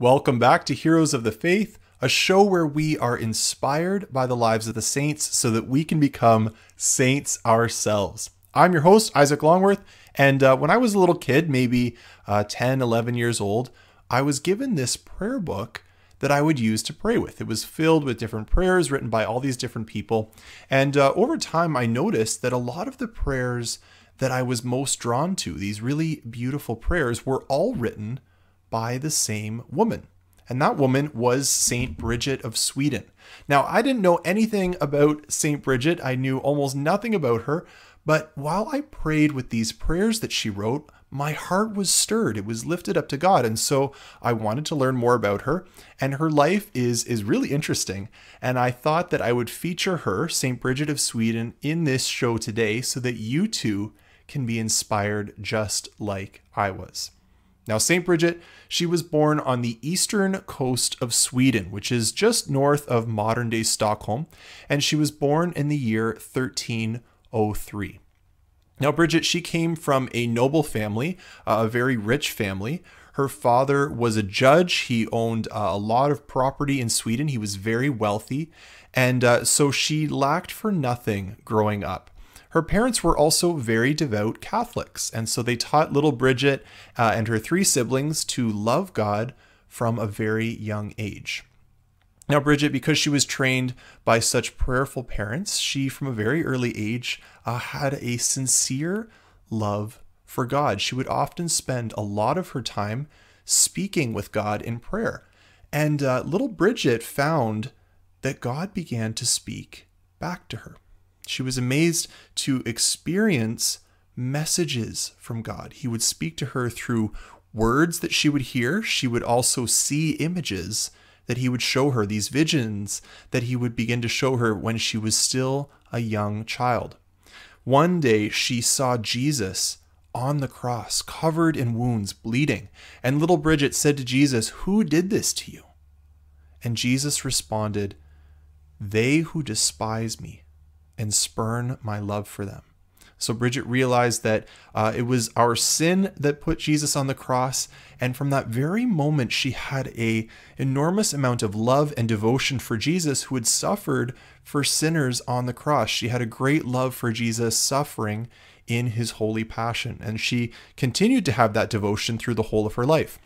Welcome back to Heroes of the Faith, a show where we are inspired by the lives of the saints so that we can become saints ourselves. I'm your host, Isaac Longworth, and uh, when I was a little kid, maybe uh, 10, 11 years old, I was given this prayer book that I would use to pray with. It was filled with different prayers written by all these different people. And uh, over time, I noticed that a lot of the prayers that I was most drawn to, these really beautiful prayers, were all written by the same woman. And that woman was Saint Bridget of Sweden. Now, I didn't know anything about Saint Bridget. I knew almost nothing about her. But while I prayed with these prayers that she wrote, my heart was stirred. It was lifted up to God. And so I wanted to learn more about her. And her life is, is really interesting. And I thought that I would feature her, St. Bridget of Sweden, in this show today so that you too can be inspired just like I was. Now, St. Bridget, she was born on the eastern coast of Sweden, which is just north of modern day Stockholm, and she was born in the year 1303. Now, Bridget, she came from a noble family, uh, a very rich family. Her father was a judge. He owned uh, a lot of property in Sweden. He was very wealthy. And uh, so she lacked for nothing growing up. Her parents were also very devout Catholics, and so they taught little Bridget uh, and her three siblings to love God from a very young age. Now, Bridget, because she was trained by such prayerful parents, she from a very early age uh, had a sincere love for God. She would often spend a lot of her time speaking with God in prayer. And uh, little Bridget found that God began to speak back to her. She was amazed to experience messages from God. He would speak to her through words that she would hear. She would also see images that he would show her, these visions that he would begin to show her when she was still a young child. One day she saw Jesus on the cross, covered in wounds, bleeding. And little Bridget said to Jesus, Who did this to you? And Jesus responded, They who despise me and spurn my love for them. So Bridget realized that uh, it was our sin that put Jesus on the cross, and from that very moment, she had a enormous amount of love and devotion for Jesus, who had suffered for sinners on the cross. She had a great love for Jesus suffering in his holy passion, and she continued to have that devotion through the whole of her life.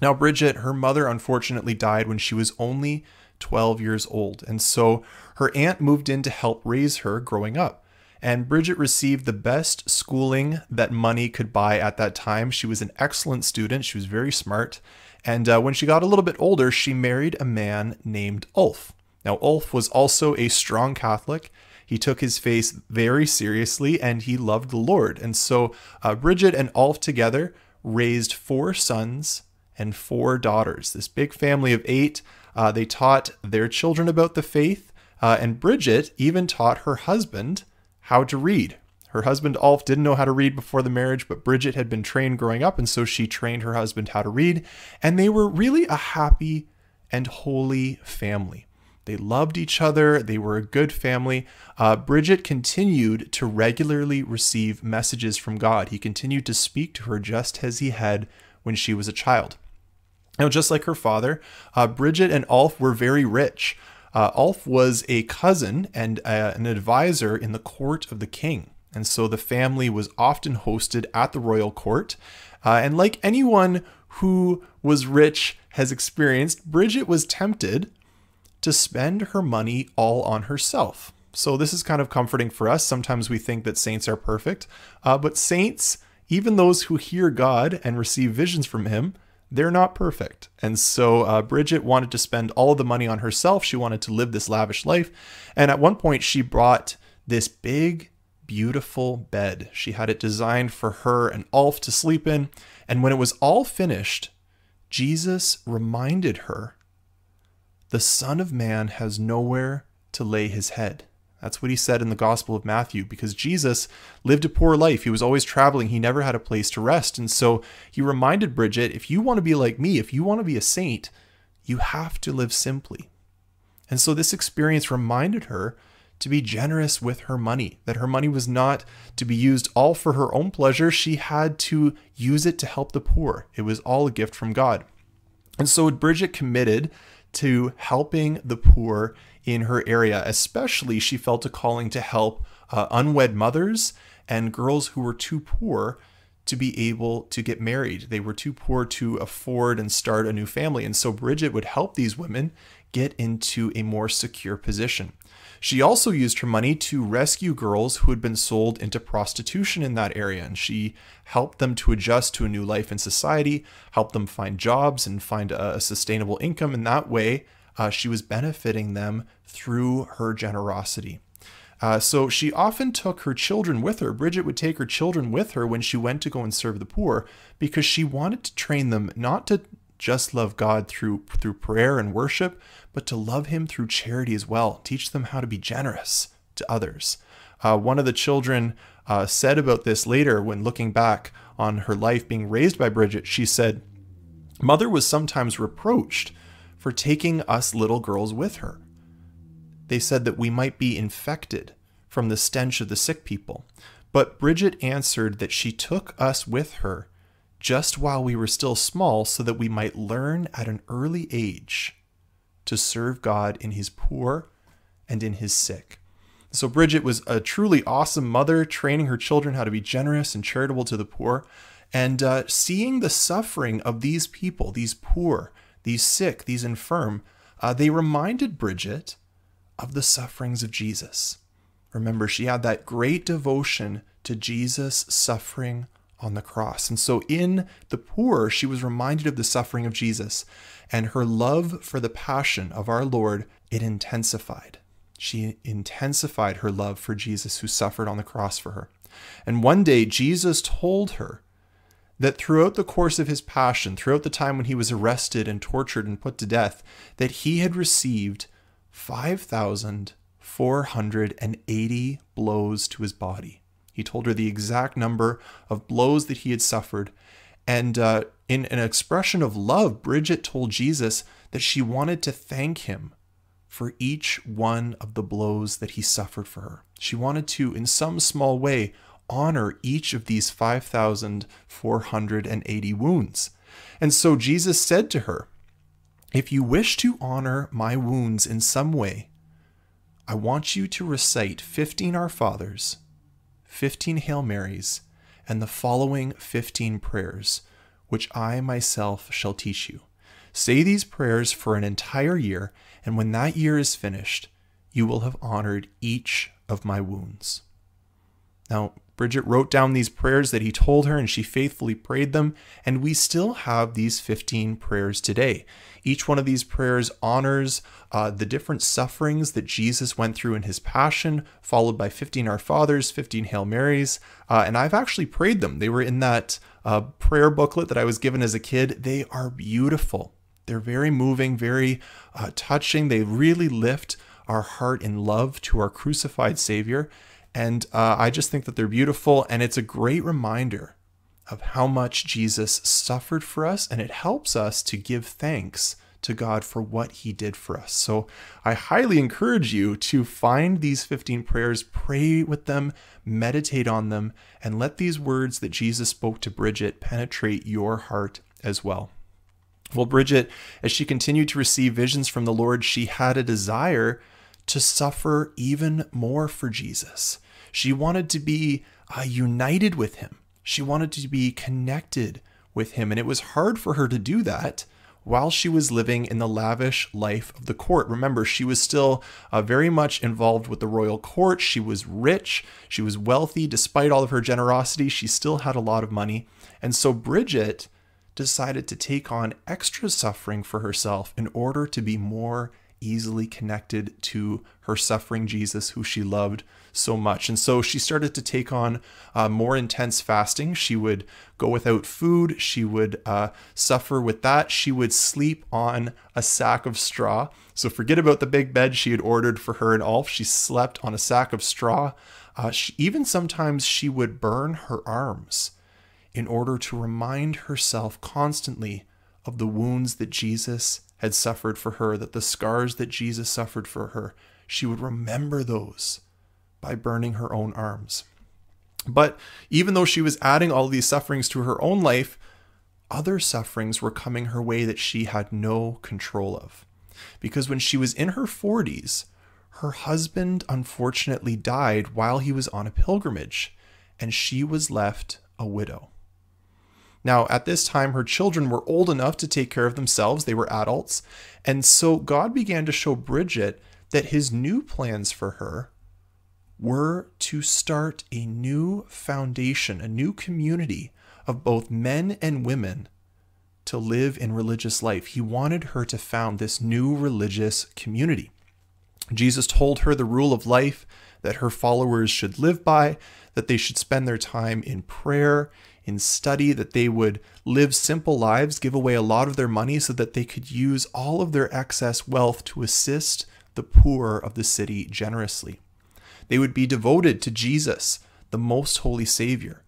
Now, Bridget, her mother unfortunately died when she was only 12 years old, and so her aunt moved in to help raise her growing up. And Bridget received the best schooling that money could buy at that time. She was an excellent student, she was very smart. And uh, when she got a little bit older, she married a man named Ulf. Now, Ulf was also a strong Catholic. He took his faith very seriously and he loved the Lord. And so uh, Bridget and Ulf together raised four sons and four daughters. This big family of eight. Uh, they taught their children about the faith uh, and Bridget even taught her husband how to read. Her husband Ulf didn't know how to read before the marriage, but Bridget had been trained growing up, and so she trained her husband how to read. And they were really a happy and holy family. They loved each other. They were a good family. Uh, Bridget continued to regularly receive messages from God. He continued to speak to her just as he had when she was a child. Now, just like her father, uh, Bridget and Ulf were very rich. Uh, Ulf was a cousin and uh, an advisor in the court of the king. And so the family was often hosted at the royal court. Uh, and like anyone who was rich has experienced, Bridget was tempted to spend her money all on herself. So this is kind of comforting for us. Sometimes we think that saints are perfect, uh, but saints, even those who hear God and receive visions from Him, they're not perfect. And so uh, Bridget wanted to spend all the money on herself. She wanted to live this lavish life. And at one point, she brought this big, beautiful bed. She had it designed for her and Ulf to sleep in. And when it was all finished, Jesus reminded her the Son of Man has nowhere to lay his head. That's what he said in the Gospel of Matthew because Jesus lived a poor life. He was always traveling, he never had a place to rest. And so he reminded Bridget if you want to be like me, if you want to be a saint, you have to live simply. And so this experience reminded her to be generous with her money, that her money was not to be used all for her own pleasure. She had to use it to help the poor. It was all a gift from God. And so Bridget committed to helping the poor in her area. Especially, she felt a calling to help uh, unwed mothers and girls who were too poor to be able to get married. They were too poor to afford and start a new family. And so Bridget would help these women get into a more secure position. She also used her money to rescue girls who had been sold into prostitution in that area, and she helped them to adjust to a new life in society, helped them find jobs and find a sustainable income. In that way, uh, she was benefiting them through her generosity. Uh, so she often took her children with her. Bridget would take her children with her when she went to go and serve the poor because she wanted to train them not to just love God through through prayer and worship, but to love Him through charity as well. Teach them how to be generous to others. Uh, one of the children uh, said about this later when looking back on her life being raised by Bridget. She said, "Mother was sometimes reproached for taking us little girls with her." They said that we might be infected from the stench of the sick people. But Bridget answered that she took us with her just while we were still small so that we might learn at an early age to serve God in his poor and in his sick. So Bridget was a truly awesome mother, training her children how to be generous and charitable to the poor, and uh, seeing the suffering of these people, these poor, these sick, these infirm. Uh, they reminded Bridget of the sufferings of Jesus. Remember, she had that great devotion to Jesus' suffering on the cross. And so, in the poor, she was reminded of the suffering of Jesus, and her love for the passion of our Lord, it intensified. She intensified her love for Jesus who suffered on the cross for her. And one day, Jesus told her that throughout the course of his passion, throughout the time when he was arrested and tortured and put to death, that he had received 5,480 blows to his body. He told her the exact number of blows that he had suffered. And uh, in an expression of love, Bridget told Jesus that she wanted to thank him for each one of the blows that he suffered for her. She wanted to, in some small way, honor each of these 5,480 wounds. And so Jesus said to her, if you wish to honor my wounds in some way, I want you to recite 15 Our Fathers, 15 Hail Marys, and the following 15 prayers, which I myself shall teach you. Say these prayers for an entire year, and when that year is finished, you will have honored each of my wounds. Now, Bridget wrote down these prayers that he told her, and she faithfully prayed them. And we still have these 15 prayers today. Each one of these prayers honors uh, the different sufferings that Jesus went through in his passion, followed by 15 Our Fathers, 15 Hail Marys. Uh, and I've actually prayed them. They were in that uh, prayer booklet that I was given as a kid. They are beautiful. They're very moving, very uh, touching. They really lift our heart in love to our crucified Savior. And uh, I just think that they're beautiful. And it's a great reminder of how much Jesus suffered for us. And it helps us to give thanks to God for what he did for us. So I highly encourage you to find these 15 prayers, pray with them, meditate on them, and let these words that Jesus spoke to Bridget penetrate your heart as well. Well, Bridget, as she continued to receive visions from the Lord, she had a desire to suffer even more for Jesus. She wanted to be uh, united with him. She wanted to be connected with him. And it was hard for her to do that while she was living in the lavish life of the court. Remember, she was still uh, very much involved with the royal court. She was rich. She was wealthy. Despite all of her generosity, she still had a lot of money. And so Bridget decided to take on extra suffering for herself in order to be more easily connected to her suffering Jesus, who she loved so much. And so she started to take on uh, more intense fasting. She would go without food. She would uh, suffer with that. She would sleep on a sack of straw. So forget about the big bed she had ordered for her and Ulf. She slept on a sack of straw. Uh, she, even sometimes she would burn her arms in order to remind herself constantly of the wounds that Jesus had suffered for her, that the scars that Jesus suffered for her, she would remember those by burning her own arms. But even though she was adding all these sufferings to her own life, other sufferings were coming her way that she had no control of. Because when she was in her 40s, her husband unfortunately died while he was on a pilgrimage, and she was left a widow. Now, at this time, her children were old enough to take care of themselves, they were adults, and so God began to show Bridget that his new plans for her were to start a new foundation, a new community of both men and women to live in religious life. He wanted her to found this new religious community. Jesus told her the rule of life that her followers should live by, that they should spend their time in prayer, in study, that they would live simple lives, give away a lot of their money so that they could use all of their excess wealth to assist the poor of the city generously. They would be devoted to Jesus, the most holy Savior.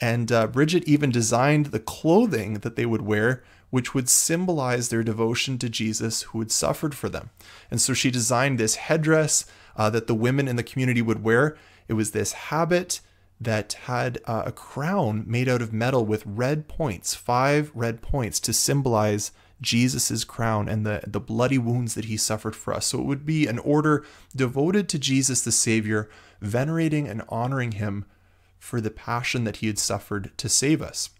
And uh, Bridget even designed the clothing that they would wear, which would symbolize their devotion to Jesus who had suffered for them. And so she designed this headdress uh, that the women in the community would wear. It was this habit that had uh, a crown made out of metal with red points, five red points to symbolize Jesus' crown and the, the bloody wounds that he suffered for us. So it would be an order devoted to Jesus the Savior, venerating and honoring him for the passion that he had suffered to save us.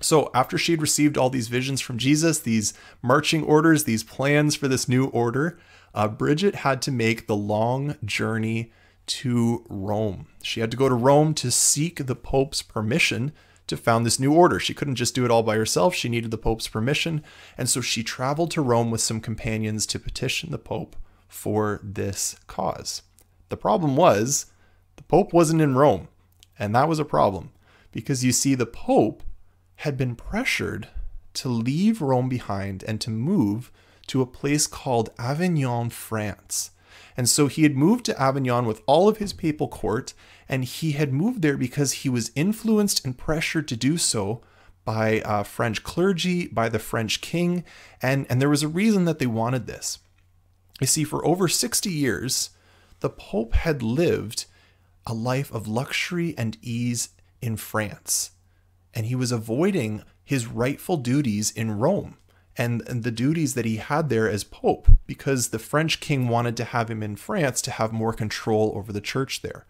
So, after she had received all these visions from Jesus, these marching orders, these plans for this new order, uh, Bridget had to make the long journey to Rome. She had to go to Rome to seek the Pope's permission to found this new order. She couldn't just do it all by herself, she needed the Pope's permission. And so she traveled to Rome with some companions to petition the Pope for this cause. The problem was, the Pope wasn't in Rome. And that was a problem because you see, the Pope had been pressured to leave Rome behind and to move to a place called Avignon, France. And so he had moved to Avignon with all of his papal court, and he had moved there because he was influenced and pressured to do so by uh, French clergy, by the French king, and, and there was a reason that they wanted this. You see, for over 60 years, the Pope had lived a life of luxury and ease in France. And he was avoiding his rightful duties in Rome and, and the duties that he had there as Pope because the French king wanted to have him in France to have more control over the church there.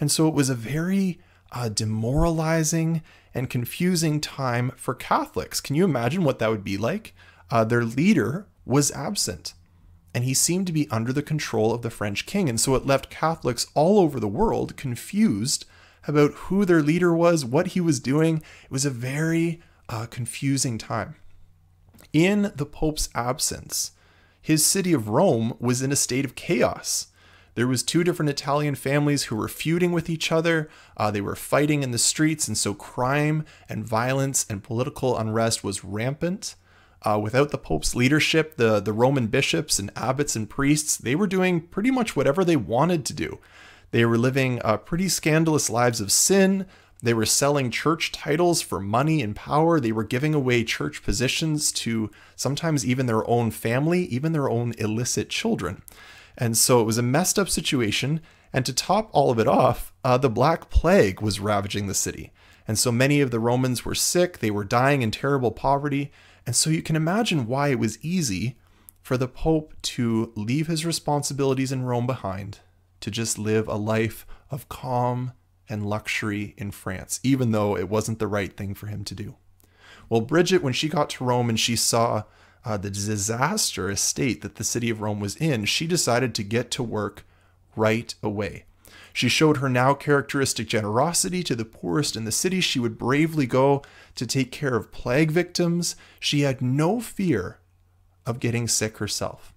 And so it was a very uh, demoralizing and confusing time for Catholics. Can you imagine what that would be like? Uh, their leader was absent and he seemed to be under the control of the French king. And so it left Catholics all over the world confused about who their leader was, what he was doing. It was a very uh, confusing time. In the Pope's absence, his city of Rome was in a state of chaos. There was two different Italian families who were feuding with each other. Uh, they were fighting in the streets, and so crime and violence and political unrest was rampant. Uh, without the Pope's leadership, the, the Roman bishops and abbots and priests, they were doing pretty much whatever they wanted to do. They were living uh, pretty scandalous lives of sin. They were selling church titles for money and power. They were giving away church positions to sometimes even their own family, even their own illicit children. And so it was a messed up situation. And to top all of it off, uh, the Black Plague was ravaging the city. And so many of the Romans were sick, they were dying in terrible poverty. And so you can imagine why it was easy for the Pope to leave his responsibilities in Rome behind, to just live a life of calm and luxury in France, even though it wasn't the right thing for him to do. Well, Bridget, when she got to Rome and she saw uh, the disastrous state that the city of Rome was in, she decided to get to work right away. She showed her now characteristic generosity to the poorest in the city. She would bravely go to take care of plague victims. She had no fear of getting sick herself.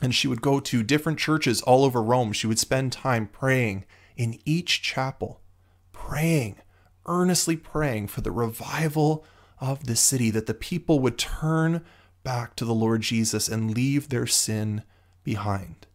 And she would go to different churches all over Rome. She would spend time praying in each chapel, praying, earnestly praying for the revival of the city, that the people would turn back to the Lord Jesus and leave their sin behind.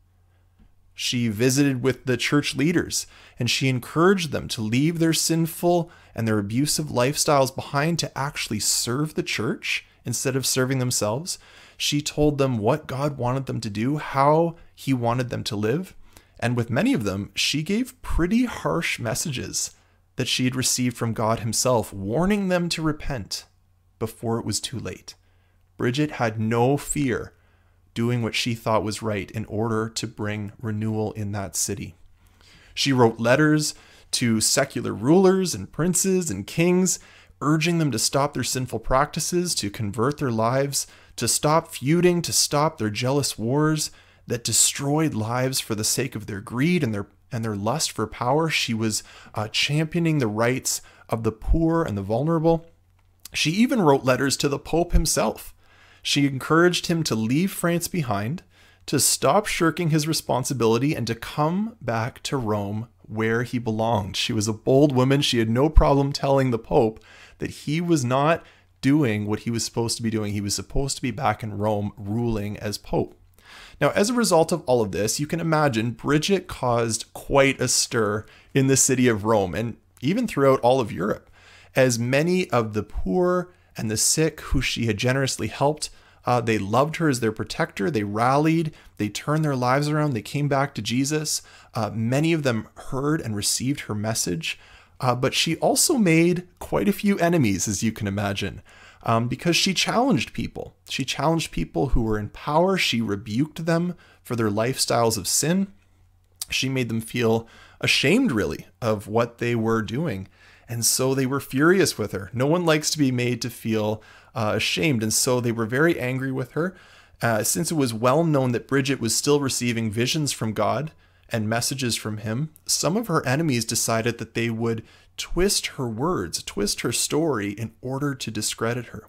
She visited with the church leaders and she encouraged them to leave their sinful and their abusive lifestyles behind to actually serve the church instead of serving themselves. She told them what God wanted them to do, how He wanted them to live. And with many of them, she gave pretty harsh messages that she had received from God Himself, warning them to repent, before it was too late. Bridget had no fear doing what she thought was right in order to bring renewal in that city. She wrote letters to secular rulers and princes and kings, urging them to stop their sinful practices, to convert their lives, to stop feuding, to stop their jealous wars that destroyed lives for the sake of their greed and their and their lust for power. She was uh, championing the rights of the poor and the vulnerable. She even wrote letters to the Pope himself. She encouraged him to leave France behind, to stop shirking his responsibility, and to come back to Rome where he belonged. She was a bold woman. She had no problem telling the Pope that he was not doing what he was supposed to be doing. He was supposed to be back in Rome ruling as Pope. Now, as a result of all of this, you can imagine Bridget caused quite a stir in the city of Rome and even throughout all of Europe, as many of the poor and the sick who she had generously helped. Uh, they loved her as their protector. They rallied. They turned their lives around. They came back to Jesus. Uh, many of them heard and received her message. Uh, but she also made quite a few enemies, as you can imagine um, because she challenged people. She challenged people who were in power. She rebuked them for their lifestyles of sin. She made them feel ashamed, really, of what they were doing. And so they were furious with her. No one likes to be made to feel uh, ashamed. And so they were very angry with her. Uh, since it was well known that Bridget was still receiving visions from God and messages from Him, some of her enemies decided that they would twist her words, twist her story in order to discredit her.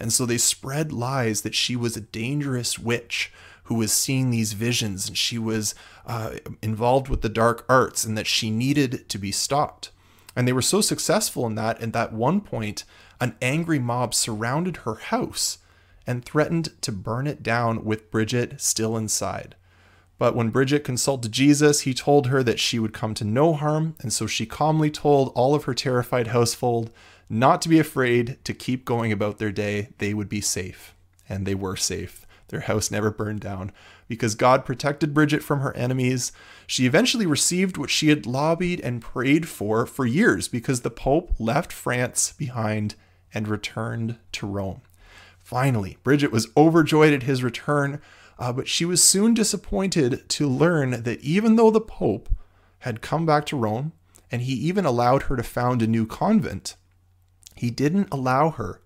And so they spread lies that she was a dangerous witch who was seeing these visions and she was uh, involved with the dark arts and that she needed to be stopped. And they were so successful in that, and at one point, an angry mob surrounded her house and threatened to burn it down with Bridget still inside. But when Bridget consulted Jesus, he told her that she would come to no harm, and so she calmly told all of her terrified household not to be afraid, to keep going about their day. They would be safe. And they were safe. Their house never burned down because God protected Bridget from her enemies. She eventually received what she had lobbied and prayed for for years because the Pope left France behind and returned to Rome. Finally, Bridget was overjoyed at his return uh, but she was soon disappointed to learn that even though the Pope had come back to Rome and he even allowed her to found a new convent, he didn't allow her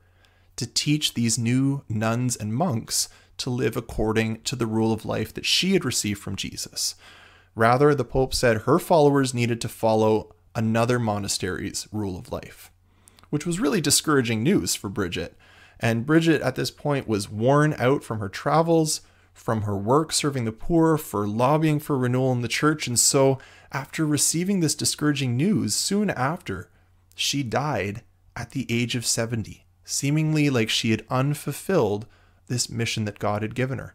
to teach these new nuns and monks to live according to the rule of life that she had received from Jesus. Rather, the Pope said her followers needed to follow another monastery's rule of life, which was really discouraging news for Bridget. And Bridget, at this point, was worn out from her travels, from her work serving the poor, for lobbying for renewal in the church. And so, after receiving this discouraging news, soon after, she died at the age of 70, seemingly like she had unfulfilled this mission that God had given her.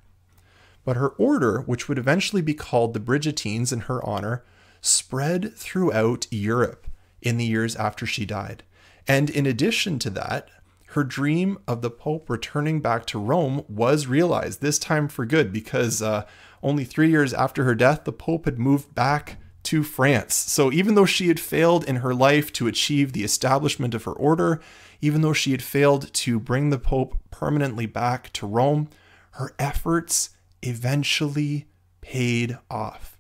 But her order, which would eventually be called the Bridgetines in her honor, spread throughout Europe in the years after she died. And in addition to that, her dream of the Pope returning back to Rome was realized, this time for good, because uh, only three years after her death, the Pope had moved back to France. So even though she had failed in her life to achieve the establishment of her order, even though she had failed to bring the Pope permanently back to Rome, her efforts eventually paid off.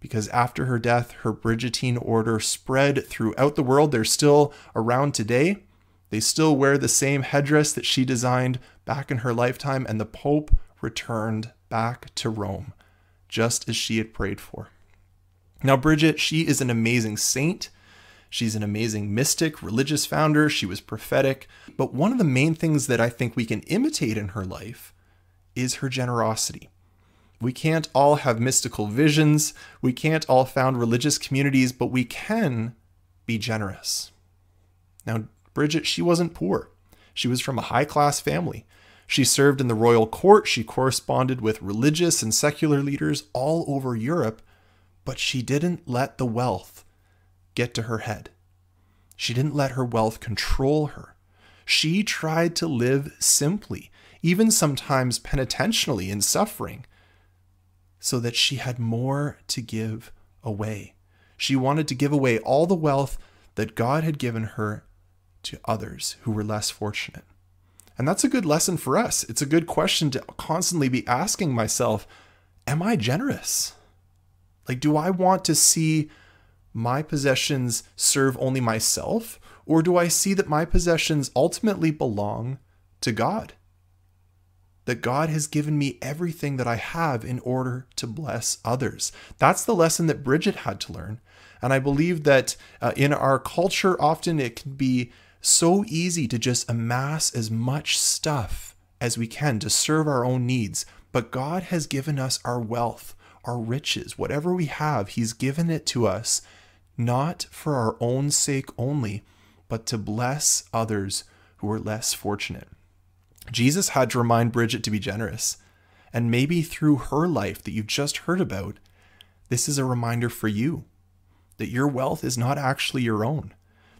Because after her death, her Brigittine order spread throughout the world. They're still around today. They still wear the same headdress that she designed back in her lifetime, and the Pope returned back to Rome, just as she had prayed for. Now, Bridget, she is an amazing saint. She's an amazing mystic, religious founder. She was prophetic. But one of the main things that I think we can imitate in her life is her generosity. We can't all have mystical visions. We can't all found religious communities, but we can be generous. Now, Bridget, she wasn't poor. She was from a high class family. She served in the royal court. She corresponded with religious and secular leaders all over Europe, but she didn't let the wealth get to her head. She didn't let her wealth control her. She tried to live simply, even sometimes penitentially in suffering, so that she had more to give away. She wanted to give away all the wealth that God had given her to others who were less fortunate. And that's a good lesson for us. It's a good question to constantly be asking myself Am I generous? Like, do I want to see my possessions serve only myself? Or do I see that my possessions ultimately belong to God? That God has given me everything that I have in order to bless others. That's the lesson that Bridget had to learn. And I believe that uh, in our culture, often it can be so easy to just amass as much stuff as we can to serve our own needs. But God has given us our wealth, our riches, whatever we have, He's given it to us, not for our own sake only, but to bless others who are less fortunate. Jesus had to remind Bridget to be generous. And maybe through her life that you've just heard about, this is a reminder for you that your wealth is not actually your own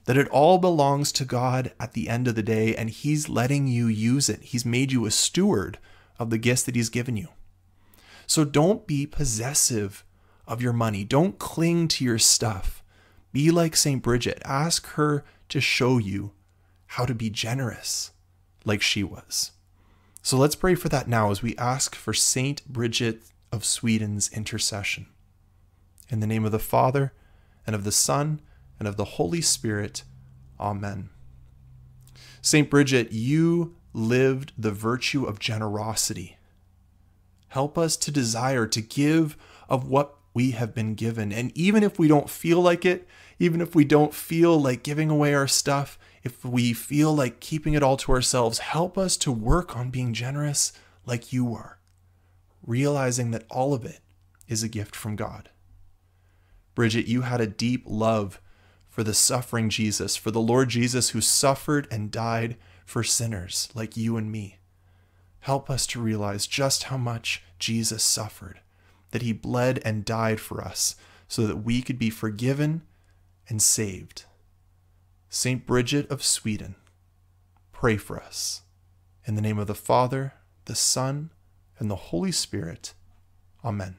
that it all belongs to God at the end of the day, and He's letting you use it. He's made you a steward of the gifts that He's given you. So don't be possessive of your money. Don't cling to your stuff. Be like St. Bridget. Ask her to show you how to be generous like she was. So let's pray for that now as we ask for St. Bridget of Sweden's intercession. In the name of the Father, and of the Son, and of the Holy Spirit. Amen. St. Bridget, you lived the virtue of generosity. Help us to desire to give of what we have been given. And even if we don't feel like it, even if we don't feel like giving away our stuff, if we feel like keeping it all to ourselves, help us to work on being generous like you are, realizing that all of it is a gift from God. Bridget, you had a deep love for the suffering Jesus, for the Lord Jesus who suffered and died for sinners like you and me. Help us to realize just how much Jesus suffered, that he bled and died for us so that we could be forgiven and saved. St. Bridget of Sweden, pray for us. In the name of the Father, the Son, and the Holy Spirit. Amen.